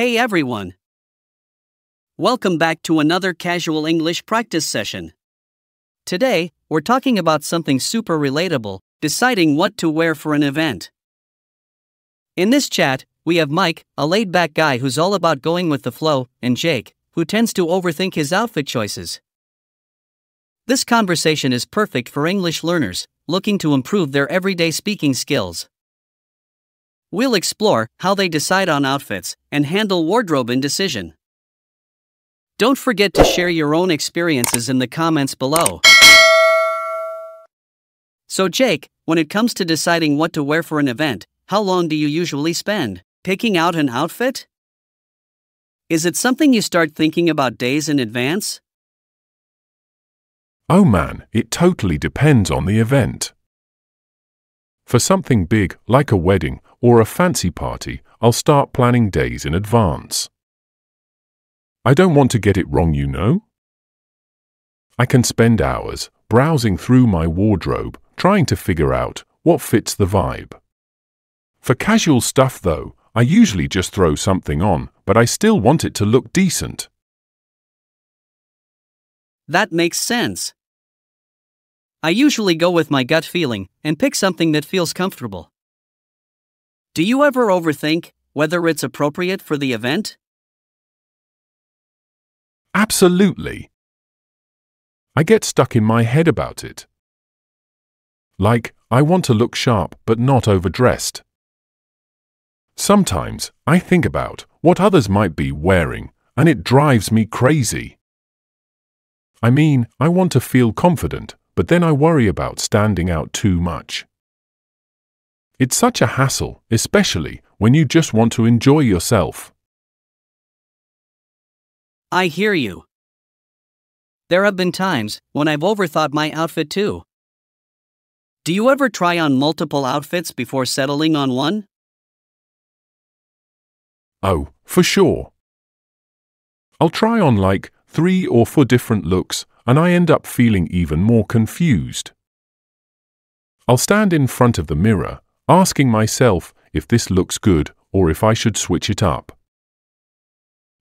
Hey everyone! Welcome back to another casual English practice session. Today, we're talking about something super relatable deciding what to wear for an event. In this chat, we have Mike, a laid back guy who's all about going with the flow, and Jake, who tends to overthink his outfit choices. This conversation is perfect for English learners looking to improve their everyday speaking skills. We'll explore how they decide on outfits and handle wardrobe indecision. Don't forget to share your own experiences in the comments below. So, Jake, when it comes to deciding what to wear for an event, how long do you usually spend picking out an outfit? Is it something you start thinking about days in advance? Oh man, it totally depends on the event. For something big, like a wedding or a fancy party, I'll start planning days in advance. I don't want to get it wrong, you know. I can spend hours browsing through my wardrobe trying to figure out what fits the vibe. For casual stuff, though, I usually just throw something on, but I still want it to look decent. That makes sense. I usually go with my gut feeling and pick something that feels comfortable. Do you ever overthink whether it's appropriate for the event? Absolutely. I get stuck in my head about it. Like, I want to look sharp but not overdressed. Sometimes I think about what others might be wearing and it drives me crazy. I mean, I want to feel confident, but then I worry about standing out too much. It's such a hassle, especially when you just want to enjoy yourself. I hear you. There have been times when I've overthought my outfit too. Do you ever try on multiple outfits before settling on one? Oh, for sure. I'll try on like three or four different looks and I end up feeling even more confused. I'll stand in front of the mirror, asking myself if this looks good or if I should switch it up.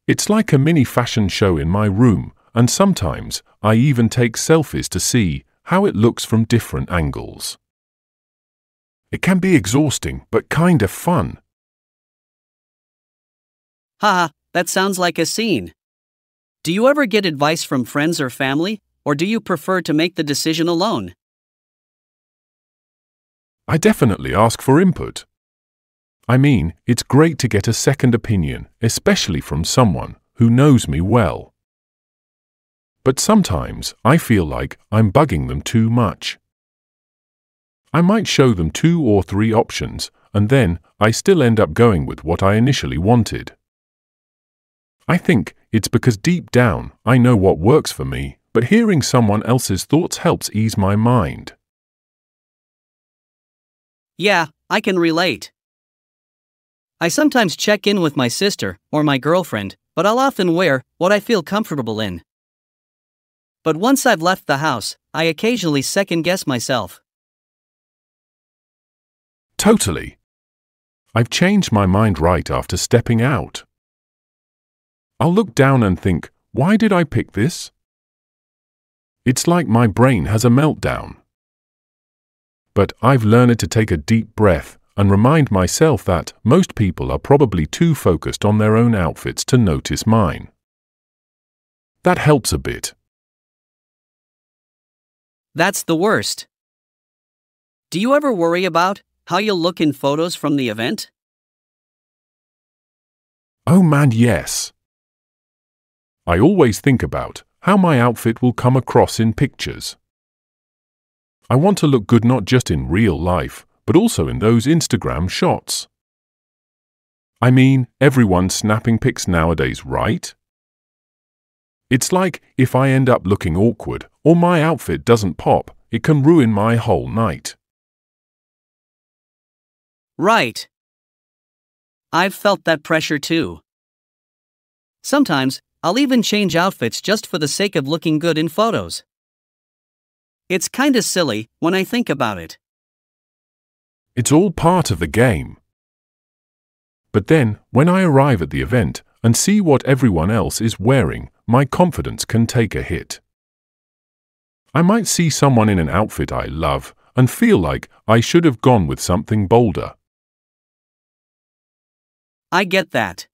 It's like a mini fashion show in my room, and sometimes I even take selfies to see how it looks from different angles. It can be exhausting, but kind of fun. Haha, that sounds like a scene. Do you ever get advice from friends or family, or do you prefer to make the decision alone? I definitely ask for input. I mean, it's great to get a second opinion, especially from someone who knows me well. But sometimes I feel like I'm bugging them too much. I might show them two or three options, and then I still end up going with what I initially wanted. I think it's because deep down I know what works for me, but hearing someone else's thoughts helps ease my mind. Yeah, I can relate. I sometimes check in with my sister or my girlfriend, but I'll often wear what I feel comfortable in. But once I've left the house, I occasionally second guess myself. Totally. I've changed my mind right after stepping out. I'll look down and think, why did I pick this? It's like my brain has a meltdown. But I've learned to take a deep breath and remind myself that most people are probably too focused on their own outfits to notice mine. That helps a bit. That's the worst. Do you ever worry about how you'll look in photos from the event? Oh man, yes. I always think about how my outfit will come across in pictures. I want to look good not just in real life, but also in those Instagram shots. I mean, everyone's snapping pics nowadays, right? It's like if I end up looking awkward or my outfit doesn't pop, it can ruin my whole night. Right. I've felt that pressure too. Sometimes, I'll even change outfits just for the sake of looking good in photos. It's kinda silly when I think about it. It's all part of the game. But then, when I arrive at the event, and see what everyone else is wearing, my confidence can take a hit. I might see someone in an outfit I love and feel like I should have gone with something bolder. I get that.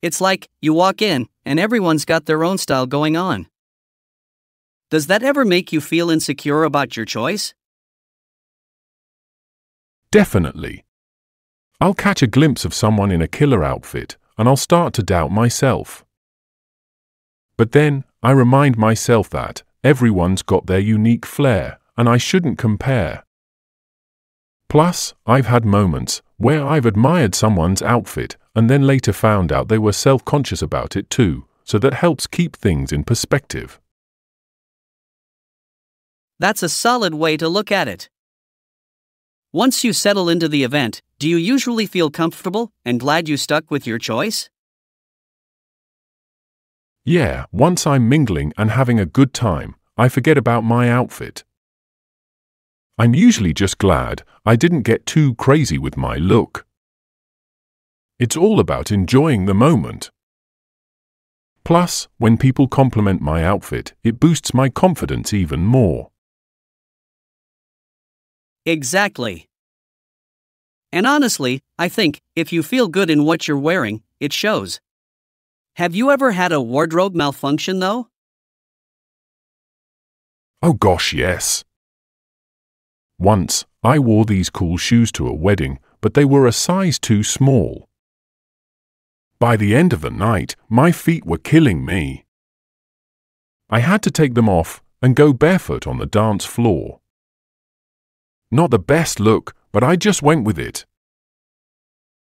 It's like you walk in and everyone's got their own style going on. Does that ever make you feel insecure about your choice? Definitely. I'll catch a glimpse of someone in a killer outfit and I'll start to doubt myself. But then I remind myself that everyone's got their unique flair and I shouldn't compare. Plus, I've had moments where I've admired someone's outfit and then later found out they were self conscious about it too, so that helps keep things in perspective. That's a solid way to look at it. Once you settle into the event, do you usually feel comfortable and glad you stuck with your choice? Yeah, once I'm mingling and having a good time, I forget about my outfit. I'm usually just glad I didn't get too crazy with my look. It's all about enjoying the moment. Plus, when people compliment my outfit, it boosts my confidence even more. Exactly. And honestly, I think, if you feel good in what you're wearing, it shows. Have you ever had a wardrobe malfunction, though? Oh gosh, yes. Once, I wore these cool shoes to a wedding, but they were a size too small. By the end of the night, my feet were killing me. I had to take them off and go barefoot on the dance floor. Not the best look, but I just went with it.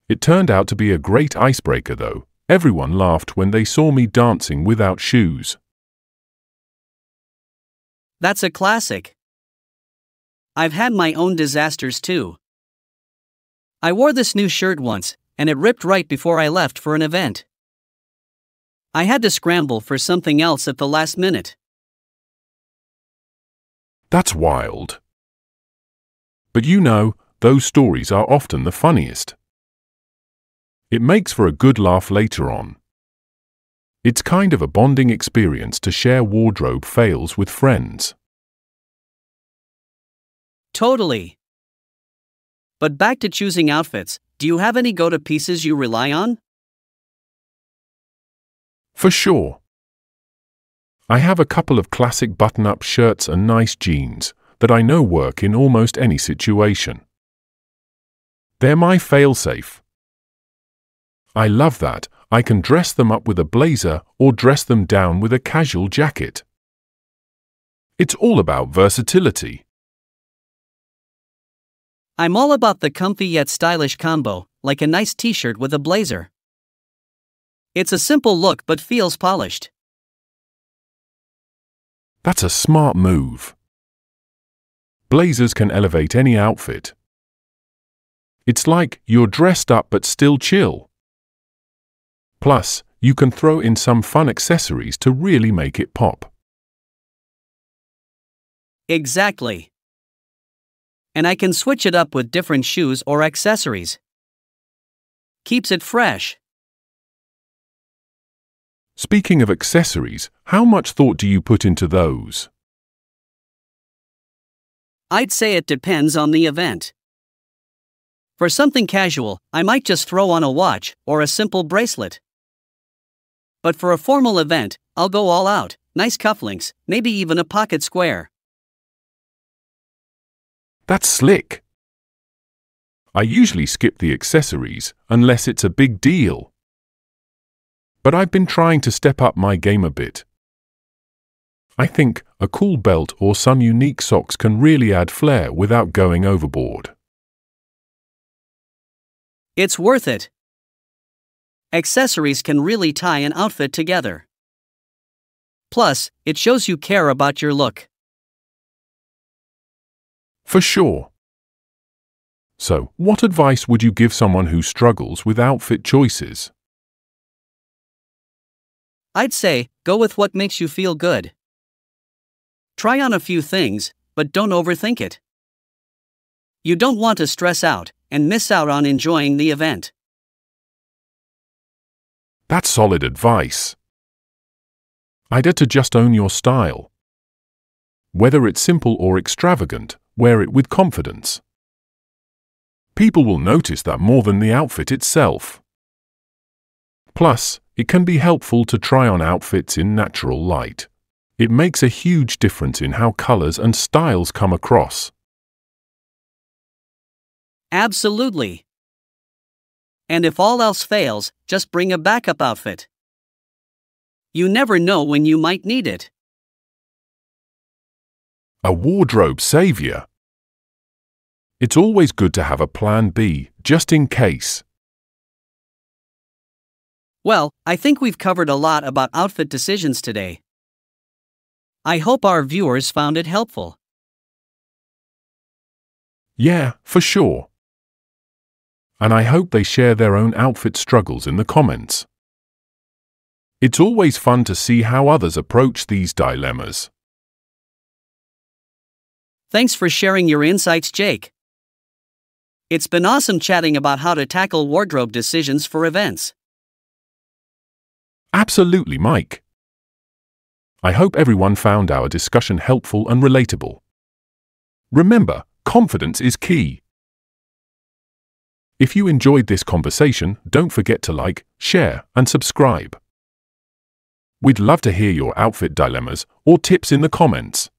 It turned out to be a great icebreaker, though. Everyone laughed when they saw me dancing without shoes. That's a classic. I've had my own disasters too. I wore this new shirt once, and it ripped right before I left for an event. I had to scramble for something else at the last minute. That's wild. But you know, those stories are often the funniest. It makes for a good laugh later on. It's kind of a bonding experience to share wardrobe fails with friends. Totally. But back to choosing outfits, do you have any go to pieces you rely on? For sure. I have a couple of classic button up shirts and nice jeans that I know work in almost any situation. They're my failsafe. I love that I can dress them up with a blazer or dress them down with a casual jacket. It's all about versatility. I'm all about the comfy yet stylish combo, like a nice t shirt with a blazer. It's a simple look but feels polished. That's a smart move. Blazers can elevate any outfit. It's like you're dressed up but still chill. Plus, you can throw in some fun accessories to really make it pop. Exactly. And I can switch it up with different shoes or accessories. Keeps it fresh. Speaking of accessories, how much thought do you put into those? I'd say it depends on the event. For something casual, I might just throw on a watch or a simple bracelet. But for a formal event, I'll go all out nice cufflinks, maybe even a pocket square. That's slick. I usually skip the accessories unless it's a big deal. But I've been trying to step up my game a bit. I think a cool belt or some unique socks can really add flair without going overboard. It's worth it. Accessories can really tie an outfit together. Plus, it shows you care about your look. For sure. So, what advice would you give someone who struggles with outfit choices? I'd say go with what makes you feel good. Try on a few things, but don't overthink it. You don't want to stress out and miss out on enjoying the event. That's solid advice. I'd add to just own your style. Whether it's simple or extravagant, wear it with confidence. People will notice that more than the outfit itself. Plus, it can be helpful to try on outfits in natural light. It makes a huge difference in how colors and styles come across. Absolutely. And if all else fails, just bring a backup outfit. You never know when you might need it. A wardrobe savior. It's always good to have a plan B, just in case. Well, I think we've covered a lot about outfit decisions today. I hope our viewers found it helpful. Yeah, for sure. And I hope they share their own outfit struggles in the comments. It's always fun to see how others approach these dilemmas. Thanks for sharing your insights, Jake. It's been awesome chatting about how to tackle wardrobe decisions for events. Absolutely, Mike. I hope everyone found our discussion helpful and relatable. Remember, confidence is key. If you enjoyed this conversation, don't forget to like, share, and subscribe. We'd love to hear your outfit dilemmas or tips in the comments.